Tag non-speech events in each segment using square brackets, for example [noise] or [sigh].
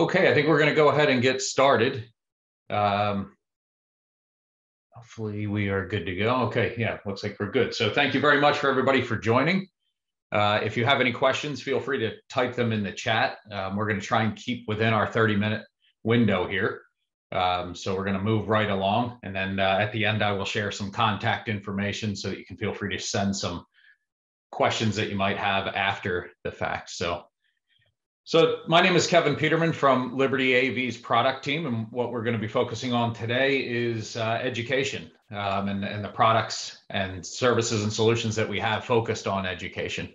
Okay, I think we're going to go ahead and get started. Um, hopefully we are good to go. Okay, yeah, looks like we're good. So thank you very much for everybody for joining. Uh, if you have any questions, feel free to type them in the chat. Um, we're going to try and keep within our 30 minute window here. Um, so we're going to move right along. And then uh, at the end, I will share some contact information so that you can feel free to send some questions that you might have after the fact. So so my name is Kevin Peterman from Liberty AV's product team, and what we're going to be focusing on today is uh, education um, and, and the products and services and solutions that we have focused on education.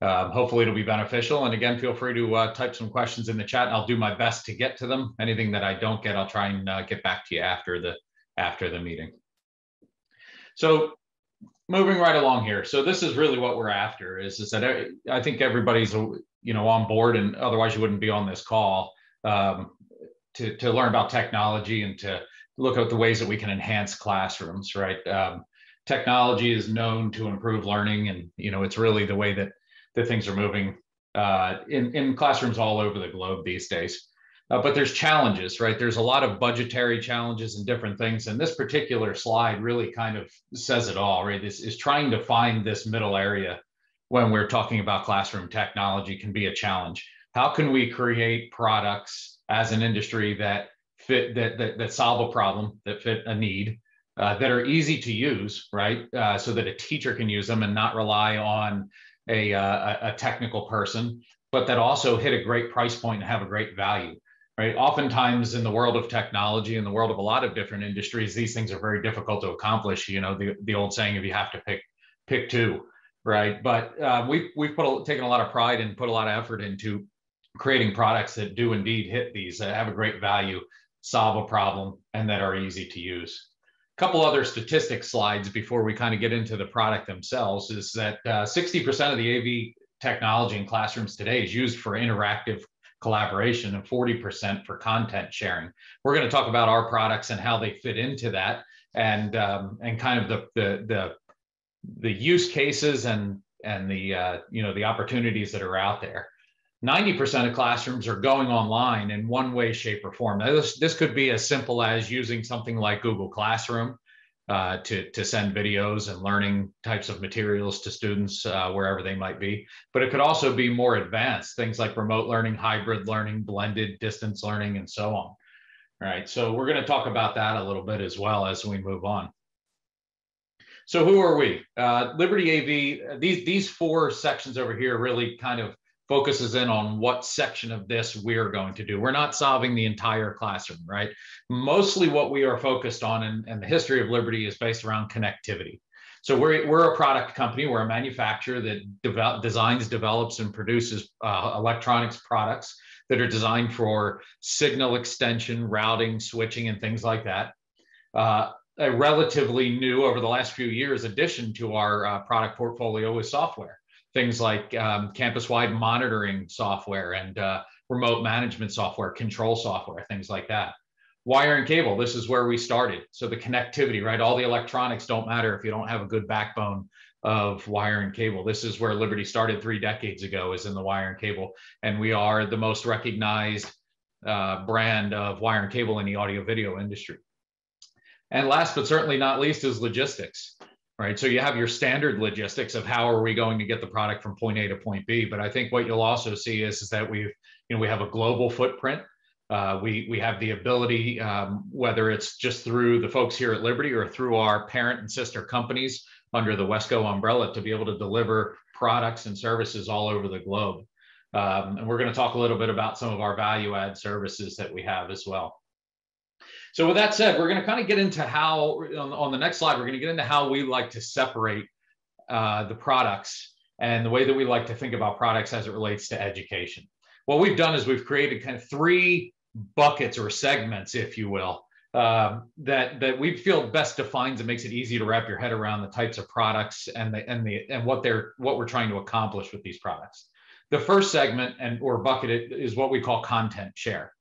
Um, hopefully it'll be beneficial. And again, feel free to uh, type some questions in the chat. And I'll do my best to get to them. Anything that I don't get, I'll try and uh, get back to you after the after the meeting. So moving right along here. So this is really what we're after is, is that I think everybody's you know on board and otherwise you wouldn't be on this call um, to, to learn about technology and to look at the ways that we can enhance classrooms right um, technology is known to improve learning and you know it's really the way that that things are moving uh, in, in classrooms all over the globe these days uh, but there's challenges right there's a lot of budgetary challenges and different things and this particular slide really kind of says it all right this is trying to find this middle area when we're talking about classroom technology can be a challenge. How can we create products as an industry that fit that that, that solve a problem, that fit a need, uh, that are easy to use, right? Uh, so that a teacher can use them and not rely on a, uh, a technical person, but that also hit a great price point and have a great value, right? Oftentimes in the world of technology, in the world of a lot of different industries, these things are very difficult to accomplish. You know, the, the old saying, if you have to pick, pick two, right? But uh, we've we've put a, taken a lot of pride and put a lot of effort into creating products that do indeed hit these, that have a great value, solve a problem, and that are easy to use. A couple other statistics slides before we kind of get into the product themselves is that 60% uh, of the AV technology in classrooms today is used for interactive collaboration and 40% for content sharing. We're going to talk about our products and how they fit into that and um, and kind of the, the the the use cases and and the uh, you know the opportunities that are out there. 90% of classrooms are going online in one way, shape, or form. Now, this, this could be as simple as using something like Google Classroom uh, to, to send videos and learning types of materials to students uh, wherever they might be. But it could also be more advanced, things like remote learning, hybrid learning, blended distance learning, and so on. All right, so we're going to talk about that a little bit as well as we move on. So who are we? Uh, Liberty AV, these, these four sections over here really kind of focuses in on what section of this we're going to do. We're not solving the entire classroom, right? Mostly what we are focused on and, the history of Liberty is based around connectivity. So we're, we're a product company, we're a manufacturer that develop, designs, develops, and produces uh, electronics products that are designed for signal extension, routing, switching, and things like that. Uh, a relatively new over the last few years addition to our uh, product portfolio is software things like um, campus-wide monitoring software and uh, remote management software control software things like that. Wire and cable this is where we started. So the connectivity right? All the electronics don't matter if you don't have a good backbone of wire and cable. This is where liberty started three decades ago is in the wire and cable. And we are the most recognized uh, brand of wire and cable in the audio video industry. And last but certainly not least is logistics, right? So you have your standard logistics of how are we going to get the product from point A to point B. But I think what you'll also see is, is that we've, you know, we have a global footprint. Uh, we we have the ability, um, whether it's just through the folks here at Liberty or through our parent and sister companies under the Wesco umbrella, to be able to deliver products and services all over the globe. Um, and we're going to talk a little bit about some of our value add services that we have as well. So with that said, we're going to kind of get into how on, on the next slide, we're going to get into how we like to separate uh, the products and the way that we like to think about products as it relates to education. What we've done is we've created kind of three buckets or segments, if you will, uh, that that we feel best defines and makes it easy to wrap your head around the types of products and the and the and what they're what we're trying to accomplish with these products. The first segment and or bucket is what we call content share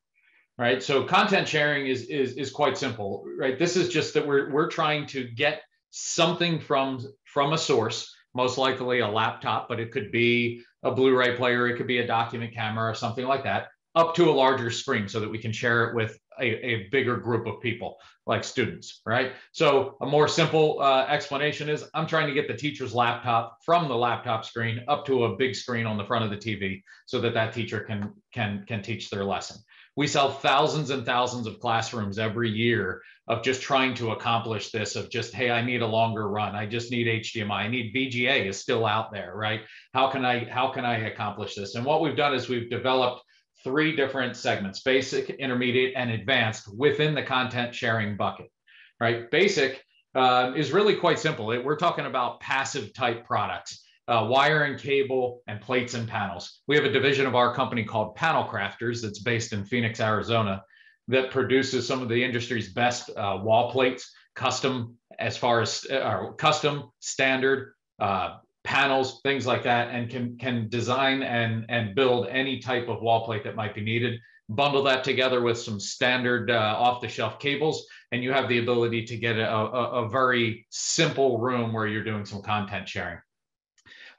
right? So content sharing is is is quite simple, right? This is just that we're we're trying to get something from from a source, most likely a laptop, but it could be a Blu-ray player, it could be a document camera or something like that. up to a larger screen so that we can share it with a, a bigger group of people like students, right? So a more simple uh, explanation is I'm trying to get the teacher's laptop from the laptop screen up to a big screen on the front of the TV so that that teacher can, can, can teach their lesson. We sell thousands and thousands of classrooms every year of just trying to accomplish this of just, hey, I need a longer run. I just need HDMI. I need VGA is still out there, right? How can I, how can I accomplish this? And what we've done is we've developed three different segments, basic, intermediate, and advanced within the content sharing bucket, right? Basic uh, is really quite simple. It, we're talking about passive type products, uh, wire and cable and plates and panels. We have a division of our company called Panel Crafters that's based in Phoenix, Arizona, that produces some of the industry's best uh, wall plates, custom as far as uh, custom, standard, uh, panels, things like that, and can can design and and build any type of wall plate that might be needed. Bundle that together with some standard uh, off-the-shelf cables, and you have the ability to get a, a, a very simple room where you're doing some content sharing.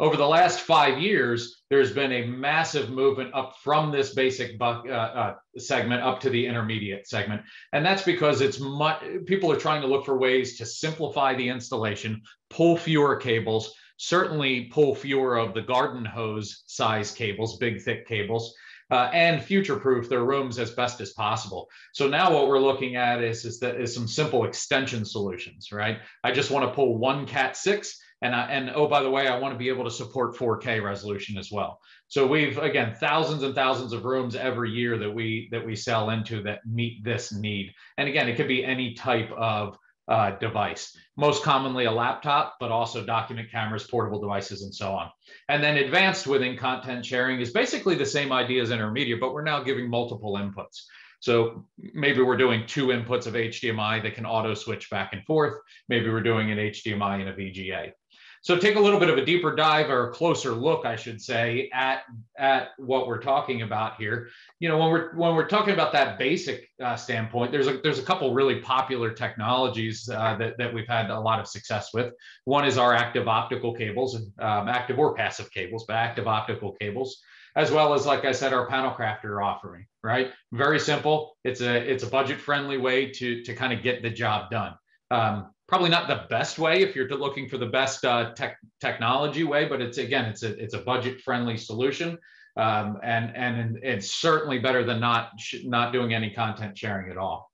Over the last five years, there's been a massive movement up from this basic uh, uh, segment up to the intermediate segment. And that's because it's people are trying to look for ways to simplify the installation, pull fewer cables, certainly pull fewer of the garden hose size cables, big thick cables, uh, and future proof their rooms as best as possible. So now what we're looking at is, is that is some simple extension solutions, right? I just want to pull one cat six and, I, and oh, by the way, I want to be able to support 4K resolution as well. So we've, again, thousands and thousands of rooms every year that we, that we sell into that meet this need. And again, it could be any type of uh, device, most commonly a laptop, but also document cameras, portable devices, and so on. And then advanced within content sharing is basically the same idea as intermediate, but we're now giving multiple inputs. So maybe we're doing two inputs of HDMI that can auto switch back and forth. Maybe we're doing an HDMI and a VGA. So take a little bit of a deeper dive or a closer look, I should say, at at what we're talking about here. You know, when we're when we're talking about that basic uh, standpoint, there's a there's a couple really popular technologies uh, that that we've had a lot of success with. One is our active optical cables, um, active or passive cables, but active optical cables as well as like I said, our panel crafter offering, right? Very simple. It's a it's a budget friendly way to to kind of get the job done. Um, probably not the best way if you're looking for the best uh, tech, technology way, but it's again, it's a it's a budget friendly solution, um, and and it's certainly better than not not doing any content sharing at all.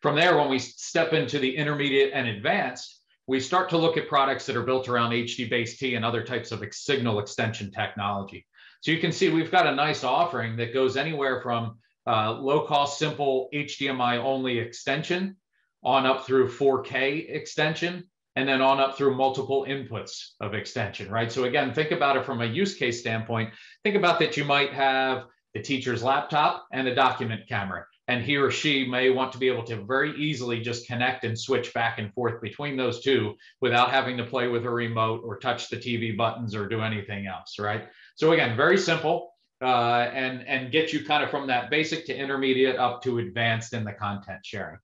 From there, when we step into the intermediate and advanced, we start to look at products that are built around HDBaseT and other types of signal extension technology. So you can see we've got a nice offering that goes anywhere from uh, low cost, simple HDMI only extension on up through 4K extension, and then on up through multiple inputs of extension, right? So again, think about it from a use case standpoint. Think about that you might have the teacher's laptop and a document camera. And he or she may want to be able to very easily just connect and switch back and forth between those two without having to play with a remote or touch the TV buttons or do anything else, right? So again, very simple uh, and, and get you kind of from that basic to intermediate up to advanced in the content sharing.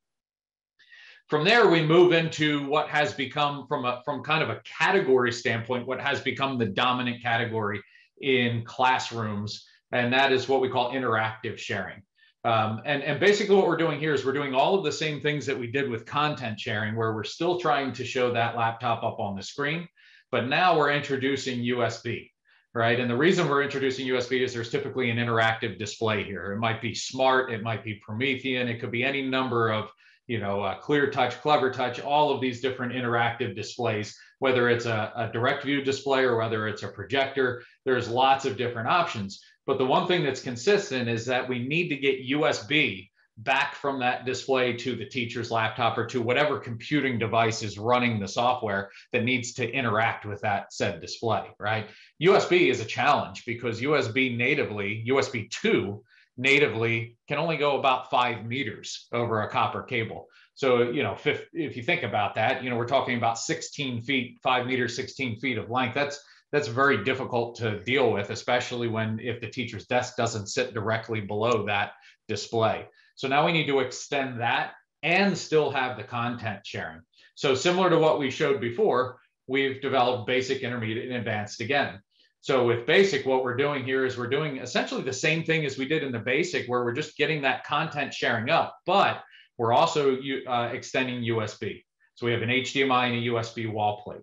From there, we move into what has become, from a from kind of a category standpoint, what has become the dominant category in classrooms, and that is what we call interactive sharing. Um, and, and basically what we're doing here is we're doing all of the same things that we did with content sharing, where we're still trying to show that laptop up on the screen, but now we're introducing USB, right? And the reason we're introducing USB is there's typically an interactive display here. It might be smart, it might be Promethean, it could be any number of you know, uh, Clear Touch, Clever Touch, all of these different interactive displays, whether it's a, a, direct view display or whether it's a projector, there's lots of different options. But the one thing that's consistent is that we need to get USB back from that display to the teacher's laptop or to whatever computing device is running the software that needs to interact with that said display, right? USB is a challenge because USB natively, USB 2 natively can only go about five meters over a copper cable. So, you know, if, if you think about that, you know, we're talking about 16 feet, five meters, 16 feet of length. That's that's very difficult to deal with, especially when if the teacher's desk doesn't sit directly below that display. So now we need to extend that and still have the content sharing. So similar to what we showed before, we've developed basic, intermediate, and advanced again. So with basic, what we're doing here is we're doing essentially the same thing as we did in the basic, where we're just getting that content sharing up, but we're also uh, extending USB. So we have an HDMI and a USB wall plate.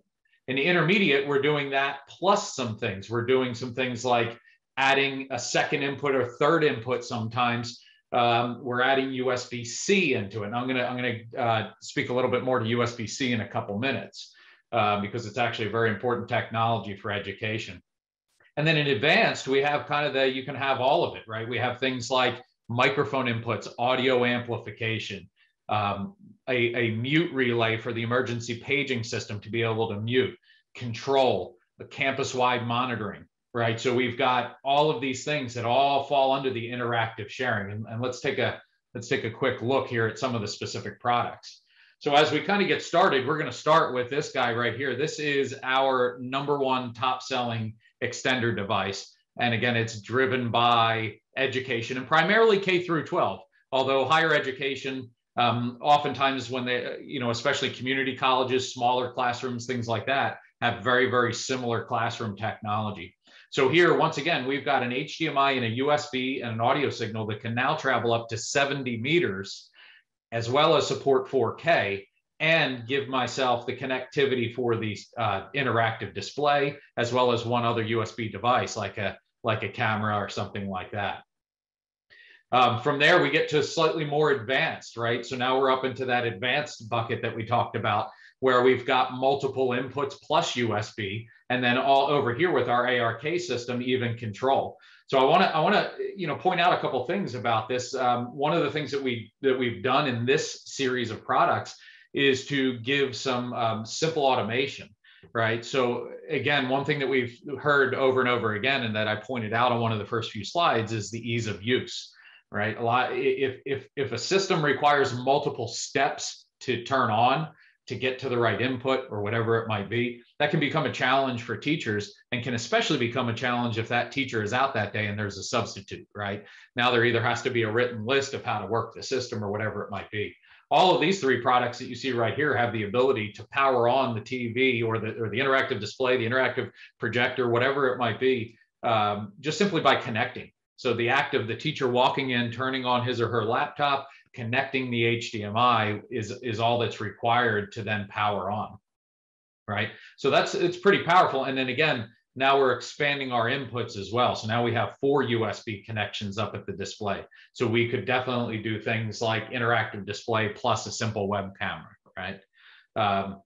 In the intermediate, we're doing that plus some things. We're doing some things like adding a second input or third input sometimes. Um, we're adding USB-C into it. And I'm gonna, I'm gonna uh, speak a little bit more to USB-C in a couple minutes uh, because it's actually a very important technology for education. And then in advanced, we have kind of the, you can have all of it, right? We have things like microphone inputs, audio amplification, um, a, a mute relay for the emergency paging system to be able to mute, control, the campus-wide monitoring, right? So we've got all of these things that all fall under the interactive sharing. And, and let's take a let's take a quick look here at some of the specific products. So as we kind of get started, we're going to start with this guy right here. This is our number one top selling extender device. And again, it's driven by education and primarily K through 12, although higher education um, oftentimes when they, you know, especially community colleges, smaller classrooms, things like that, have very, very similar classroom technology. So here, once again, we've got an HDMI and a USB and an audio signal that can now travel up to 70 meters, as well as support 4K and give myself the connectivity for the uh, interactive display, as well as one other USB device, like a, like a camera or something like that. Um, from there, we get to slightly more advanced, right? So now we're up into that advanced bucket that we talked about, where we've got multiple inputs plus USB, and then all over here with our ARK system, even control. So I want to I want to you know point out a couple things about this. Um, one of the things that we that we've done in this series of products is to give some um, simple automation right? So again, one thing that we've heard over and over again, and that I pointed out on one of the first few slides, is the ease of use right? A lot if if if a system requires multiple steps to turn on to get to the right input or whatever it might be, that can become a challenge for teachers and can especially become a challenge if that teacher is out that day and there's a substitute, right? Now there either has to be a written list of how to work the system or whatever it might be. All of these three products that you see right here have the ability to power on the TV or the, or the interactive display, the interactive projector, whatever it might be, um, just simply by connecting. So the act of the teacher walking in, turning on his or her laptop, connecting the HDMI is, is all that's required to then power on, right? So that's, it's pretty powerful. And then again, now we're expanding our inputs as well. So now we have four USB connections up at the display. So we could definitely do things like interactive display plus a simple web camera, right? Um,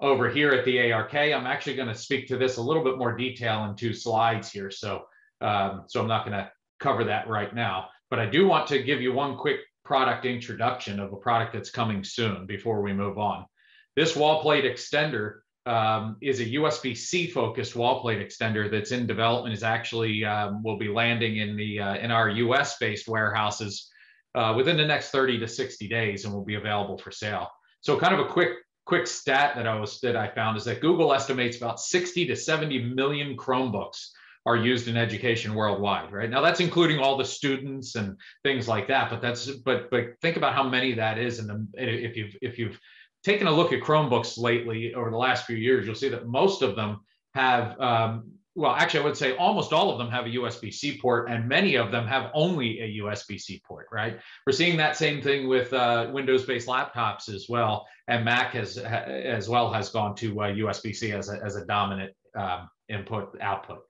over here at the ARK, I'm actually going to speak to this a little bit more detail in two slides here. So, um, so I'm not going to cover that right now. But I do want to give you one quick product introduction of a product that's coming soon before we move on. This wall plate extender um, is a USB-C focused wall plate extender that's in development. Is actually um, will be landing in the uh, in our US based warehouses uh, within the next 30 to 60 days, and will be available for sale. So, kind of a quick quick stat that I was that I found is that Google estimates about 60 to 70 million Chromebooks are used in education worldwide, right? Now that's including all the students and things like that, but that's but but think about how many that is, and if you've if you've taken a look at Chromebooks lately over the last few years, you'll see that most of them have um, well, actually, I would say almost all of them have a USB-C port, and many of them have only a USB-C port. Right? We're seeing that same thing with uh, Windows-based laptops as well, and Mac has as well has gone to uh, USB-C as a as a dominant um, input output.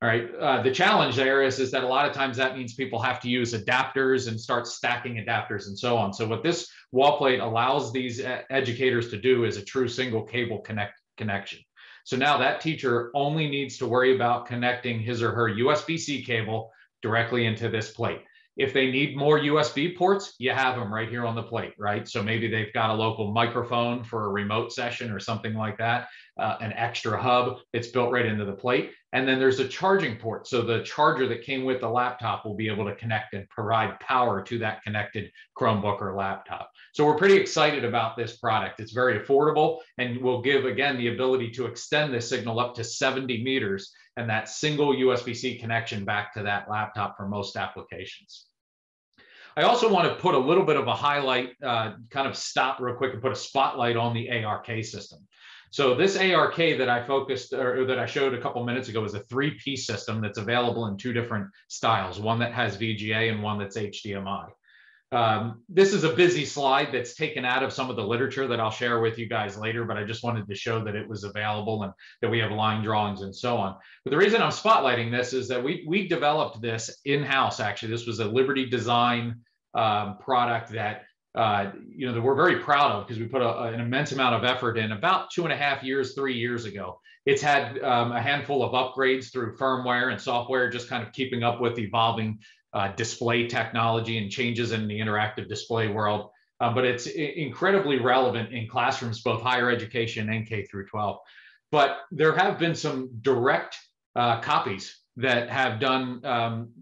All right. Uh, the challenge there is, is that a lot of times that means people have to use adapters and start stacking adapters and so on. So what this wall plate allows these educators to do is a true single cable connect connection. So now that teacher only needs to worry about connecting his or her USB-C cable directly into this plate. If they need more USB ports, you have them right here on the plate, right? So maybe they've got a local microphone for a remote session or something like that, uh, an extra hub. It's built right into the plate. And then there's a charging port. So the charger that came with the laptop will be able to connect and provide power to that connected Chromebook or laptop. So we're pretty excited about this product. It's very affordable and will give, again, the ability to extend the signal up to 70 meters and that single USB-C connection back to that laptop for most applications. I also want to put a little bit of a highlight, uh, kind of stop real quick and put a spotlight on the ARK system. So this ARK that I focused or that I showed a couple minutes ago is a three-piece system that's available in two different styles, one that has VGA and one that's HDMI. Um, this is a busy slide that's taken out of some of the literature that I'll share with you guys later, but I just wanted to show that it was available and that we have line drawings and so on. But the reason I'm spotlighting this is that we, we developed this in-house, actually. This was a Liberty Design um, product that uh, you know that we're very proud of because we put a, an immense amount of effort in about two and a half years, three years ago. It's had um, a handful of upgrades through firmware and software, just kind of keeping up with evolving uh, display technology and changes in the interactive display world. Uh, but it's incredibly relevant in classrooms, both higher education and K through 12. But there have been some direct uh, copies that have done, um,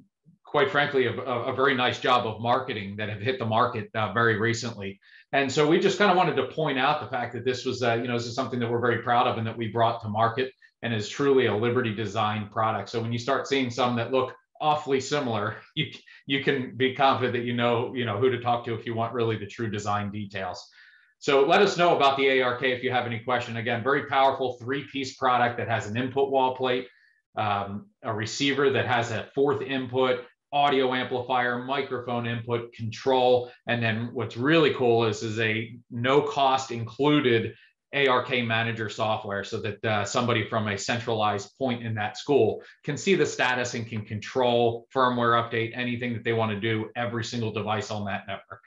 quite frankly, a, a, very nice job of marketing that have hit the market uh, very recently. And so we just kind of wanted to point out the fact that this was, uh, you know, this is something that we're very proud of and that we brought to market and is truly a Liberty design product. So when you start seeing some that look awfully similar, [laughs] you you can be confident that you know you know who to talk to if you want really the true design details. So let us know about the ARK if you have any question. Again, very powerful three-piece product that has an input wall plate, um, a receiver that has a fourth input, audio amplifier, microphone input, control, and then what's really cool is is a no cost included ARK manager software so that uh, somebody from a centralized point in that school can see the status and can control firmware update, anything that they want to do, every single device on that network.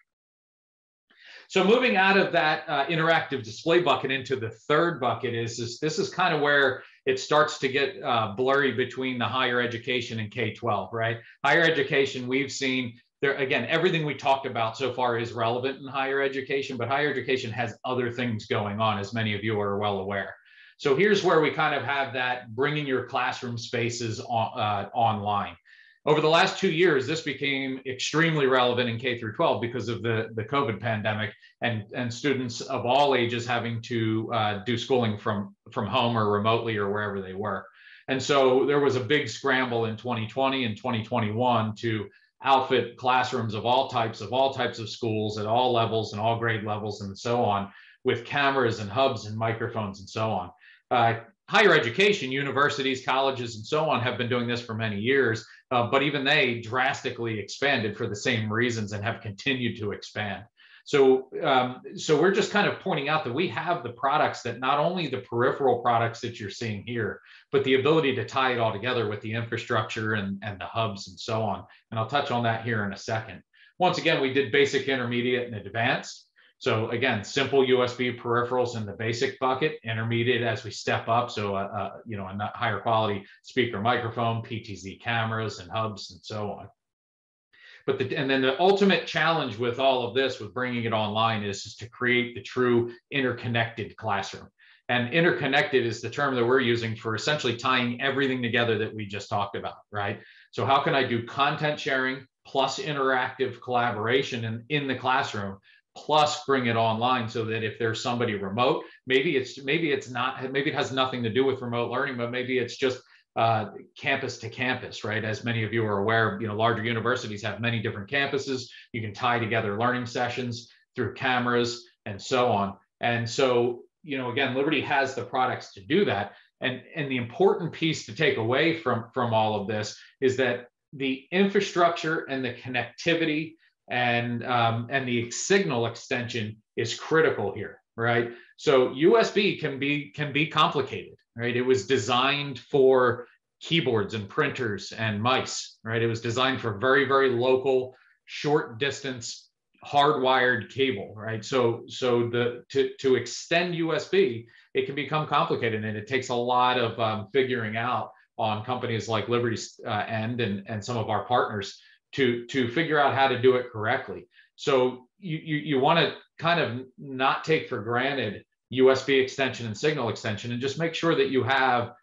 So moving out of that uh, interactive display bucket into the third bucket is, is this is kind of where it starts to get uh, blurry between the higher education and K-12, right? Higher education, we've seen there again, everything we talked about so far is relevant in higher education, but higher education has other things going on, as many of you are well aware. So here's where we kind of have that bringing your classroom spaces on, uh, online. Over the last two years, this became extremely relevant in K through 12 because of the, the COVID pandemic and, and students of all ages having to uh, do schooling from, from home or remotely or wherever they were. And so there was a big scramble in 2020 and 2021 to outfit classrooms of all types, of all types of schools at all levels and all grade levels and so on, with cameras and hubs and microphones and so on. Uh, higher education, universities, colleges, and so on have been doing this for many years, uh, but even they drastically expanded for the same reasons and have continued to expand. So, um, so we're just kind of pointing out that we have the products that not only the peripheral products that you're seeing here, but the ability to tie it all together with the infrastructure and, and the hubs and so on. And I'll touch on that here in a second. Once again, we did basic, intermediate, and advanced. So again, simple USB peripherals in the basic bucket, intermediate as we step up. So, uh, uh, you know, a higher quality speaker microphone, PTZ cameras and hubs and so on. But the, and then the ultimate challenge with all of this, with bringing it online, is, is to create the true interconnected classroom. And interconnected is the term that we're using for essentially tying everything together that we just talked about, right? So how can I do content sharing plus interactive collaboration in, in the classroom plus bring it online so that if there's somebody remote maybe it's maybe it's not maybe it has nothing to do with remote learning but maybe it's just uh, campus to campus, right? As many of you are aware, you know, larger universities have many different campuses. You can tie together learning sessions through cameras and so on. And so, you know, again, Liberty has the products to do that. And, and the important piece to take away from, from all of this is that the infrastructure and the connectivity and, um, and the signal extension is critical here, right? So USB can be, can be complicated right? It was designed for keyboards and printers and mice, right? It was designed for very, very local, short distance, hardwired cable, right? So, so the to to extend USB, it can become complicated, and it takes a lot of um, figuring out on companies like Liberty's uh, end and and some of our partners to to figure out how to do it correctly. So you you, you want to kind of not take for granted USB extension and signal extension, and just make sure that you have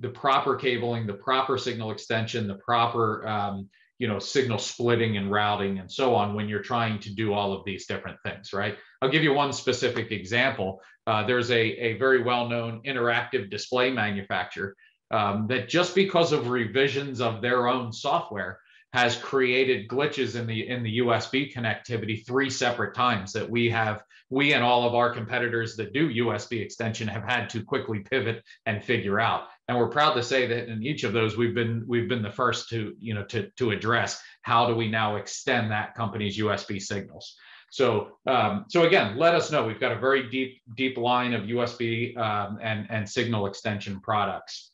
the proper cabling, the proper signal extension, the proper um, you know signal splitting and routing and so on when you're trying to do all of these different things, right? I'll give you one specific example. Uh, there's a, a very well-known interactive display manufacturer um, that just because of revisions of their own software has created glitches in the in the USB connectivity three separate times that we have we and all of our competitors that do USB extension have had to quickly pivot and figure out. And we're proud to say that in each of those we've been we've been the first to you know to to address how do we now extend that company's USB signals. So, um, so again, let us know. We've got a very deep, deep line of USB um, and, and signal extension products.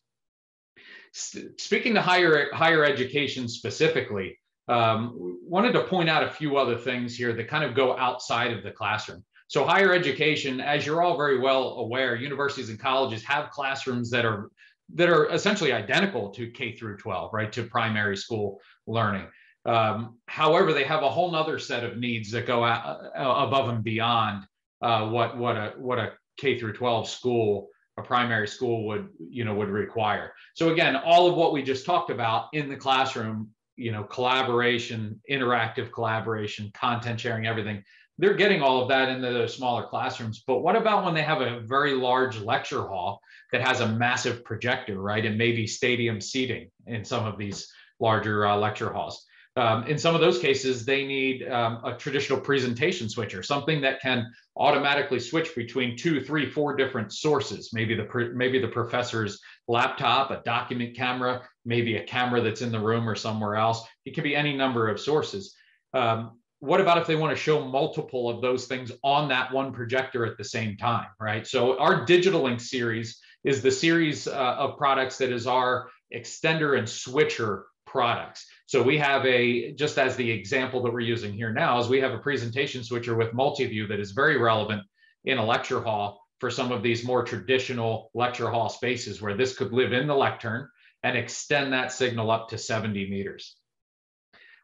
Speaking to higher, higher education specifically, um, wanted to point out a few other things here that kind of go outside of the classroom. So higher education, as you're all very well aware, universities and colleges have classrooms that are that are essentially identical to K through 12, right, to primary school learning. Um, however, they have a whole nother set of needs that go out, uh, above and beyond uh, what what a what a K through 12 school, a primary school would you know would require. So again, all of what we just talked about in the classroom, you know, collaboration, interactive collaboration, content sharing, everything. They're getting all of that into those smaller classrooms. But what about when they have a very large lecture hall that has a massive projector, right, and maybe stadium seating in some of these larger uh, lecture halls? Um, in some of those cases, they need um, a traditional presentation switcher, something that can automatically switch between two, three, four different sources. Maybe the maybe the professor's laptop, a document camera, maybe a camera that's in the room or somewhere else. It could be any number of sources. Um, what about if they want to show multiple of those things on that one projector at the same time, right? So our DigitaLinx series is the series uh, of products that is our extender and switcher products. So we have a, just as the example that we're using here now, is we have a presentation switcher with multi-view that is very relevant in a lecture hall for some of these more traditional lecture hall spaces where this could live in the lectern and extend that signal up to 70 meters.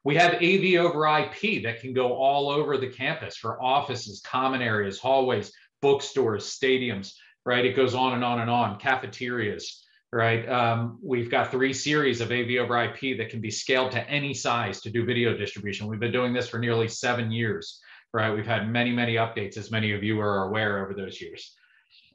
We have AV over IP that can go all over the campus for offices, common areas, hallways, bookstores, stadiums, right? It goes on and on and on, cafeterias, right? Um, we've got three series of AV over IP that can be scaled to any size to do video distribution. We've been doing this for nearly seven years, right? We've had many, many updates, as many of you are aware over those years.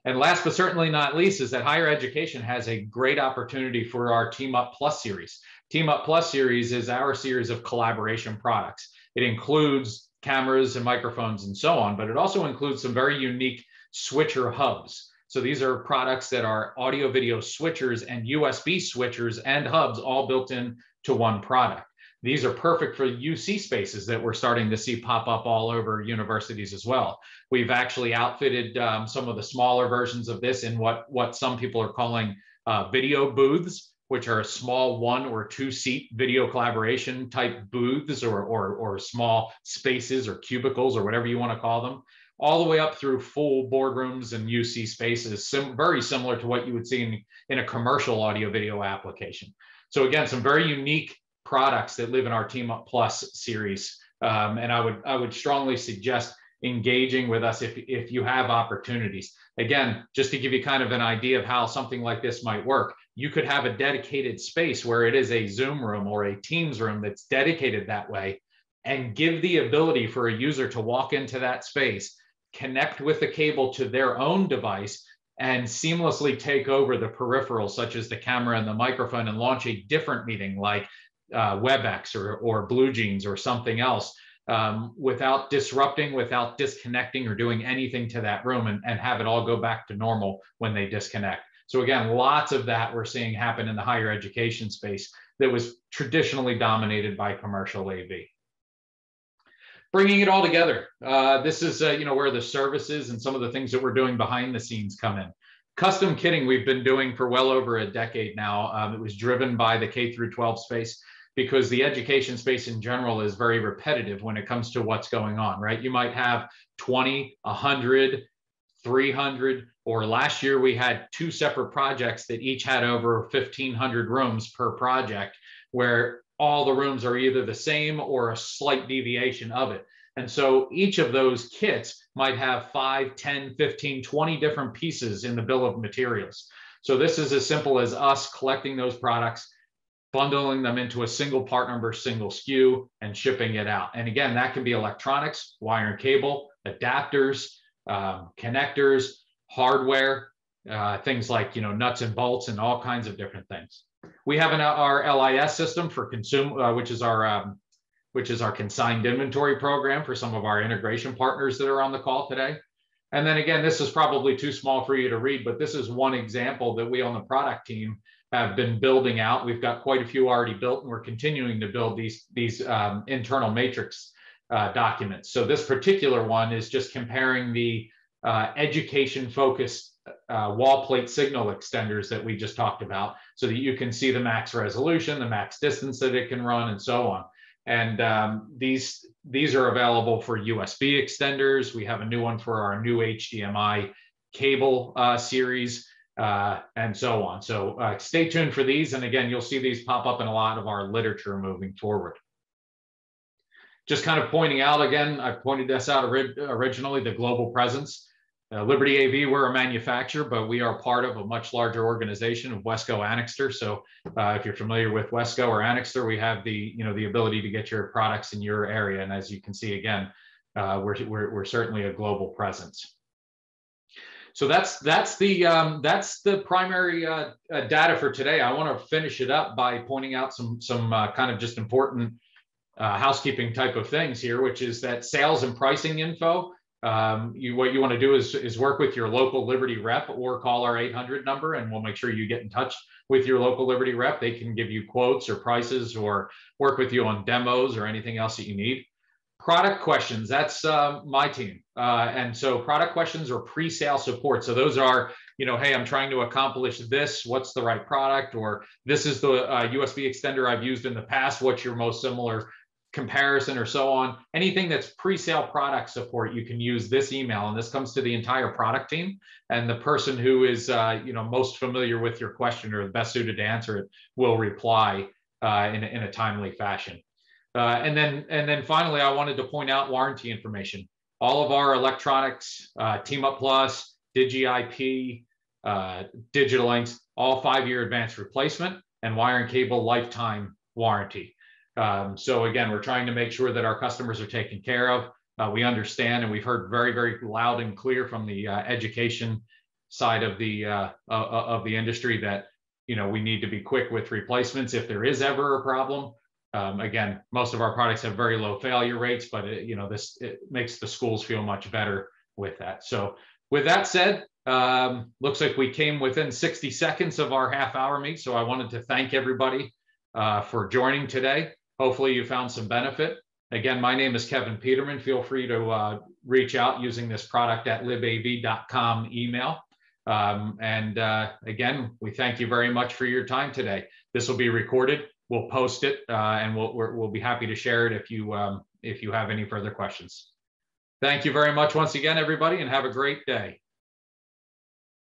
And last but certainly not least is that higher education has a great opportunity for our Team Up Plus series. Team Up Plus series is our series of collaboration products. It includes cameras and microphones and so on, but it also includes some very unique switcher hubs. So these are products that are audio video switchers and USB switchers and hubs all built in to one product. These are perfect for UC spaces that we're starting to see pop up all over universities as well. We've actually outfitted um, some of the smaller versions of this in what, what some people are calling uh, video booths, which are small one or two seat video collaboration type booths or, or, or small spaces or cubicles or whatever you want to call them all the way up through full boardrooms and UC spaces, sim very similar to what you would see in, in a commercial audio video application. So again, some very unique products that live in our Team Up Plus series. Um, and I would, I would strongly suggest engaging with us if, if you have opportunities. Again, just to give you kind of an idea of how something like this might work, you could have a dedicated space where it is a Zoom room or a Teams room that's dedicated that way and give the ability for a user to walk into that space connect with the cable to their own device and seamlessly take over the peripherals such as the camera and the microphone and launch a different meeting like uh, WebEx or, or BlueJeans or something else um, without disrupting, without disconnecting or doing anything to that room and, and have it all go back to normal when they disconnect. So again, lots of that we're seeing happen in the higher education space that was traditionally dominated by commercial AV bringing it all together. Uh, this is, uh, you know, where the services and some of the things that we're doing behind the scenes come in. Custom kitting we've been doing for well over a decade now. Um, it was driven by the K through 12 space because the education space in general is very repetitive when it comes to what's going on, right? You might have 20, 100, 300, or last year we had two separate projects that each had over 1,500 rooms per project where all the rooms are either the same or a slight deviation of it. And so each of those kits might have 5, 10, 15, 20 different pieces in the bill of materials. So this is as simple as us collecting those products, bundling them into a single part number, single SKU, and shipping it out. And again, that can be electronics, wire and cable, adapters, um, connectors, hardware, uh, things like you know nuts and bolts and all kinds of different things. We have an, our LIS system for consume, uh, which is our um, which is our consigned inventory program for some of our integration partners that are on the call today. And then again, this is probably too small for you to read, but this is one example that we on the product team have been building out. We've got quite a few already built, and we're continuing to build these these um, internal matrix uh, documents. So this particular one is just comparing the uh, education focused uh, wall plate signal extenders that we just talked about so that you can see the max resolution, the max distance that it can run and so on. And um, these, these are available for USB extenders. We have a new one for our new HDMI cable uh, series uh, and so on. So uh, stay tuned for these. And again, you'll see these pop up in a lot of our literature moving forward. Just kind of pointing out again, I pointed this out originally, the global presence. Uh, Liberty AV, we're a manufacturer, but we are part of a much larger organization of Wesco Anixter. So uh, if you're familiar with Wesco or Anixter, we have the, you know, the ability to get your products in your area. And as you can see, again, uh, we're, we're, we're certainly a global presence. So that's that's the um, that's the primary uh, uh, data for today. I want to finish it up by pointing out some some uh, kind of just important housekeeping type of things here, which is that sales and pricing info. Um, you what you want to do is is work with your local Liberty rep or call our 800 number, and we'll make sure you get in touch with your local Liberty rep. They can give you quotes or prices or work with you on demos or anything else that you need. Product questions, that's uh, my team. Uh, and so product questions or pre-sale support. So those are, you know, hey, I'm trying to accomplish this. What's the right product? Or this is the uh, USB extender I've used in the past. What's your most similar comparison or so on? Anything that's pre-sale product support, you can use this email. And this comes to the entire product team. And the person who is, uh, you know, most familiar with your question or the best suited to answer it will reply uh, in, in a timely fashion. Uh, and then and then finally, I wanted to point out warranty information. All of our electronics, uh, Team Up Plus, DigiIP, uh, DigitaLinx, all five-year advanced replacement and wire and cable lifetime warranty. Um, so again, we're trying to make sure that our customers are taken care of. Uh, we understand, and we've heard very, very loud and clear from the uh, education side of the uh, of the industry that you know we need to be quick with replacements if there is ever a problem. Um, again, most of our products have very low failure rates, but it, you know this it makes the schools feel much better with that. So with that said, um, looks like we came within 60 seconds of our half hour meet. So I wanted to thank everybody uh, for joining today. Hopefully you found some benefit. Again, my name is Kevin Peterman. Feel free to uh, reach out using this product at libav.com email. Um, and uh, again, we thank you very much for your time today. This will be recorded we'll post it uh, and we'll, we will be happy to share it if you, um, if you have any further questions. Thank you very much once again, everybody, and have a great day.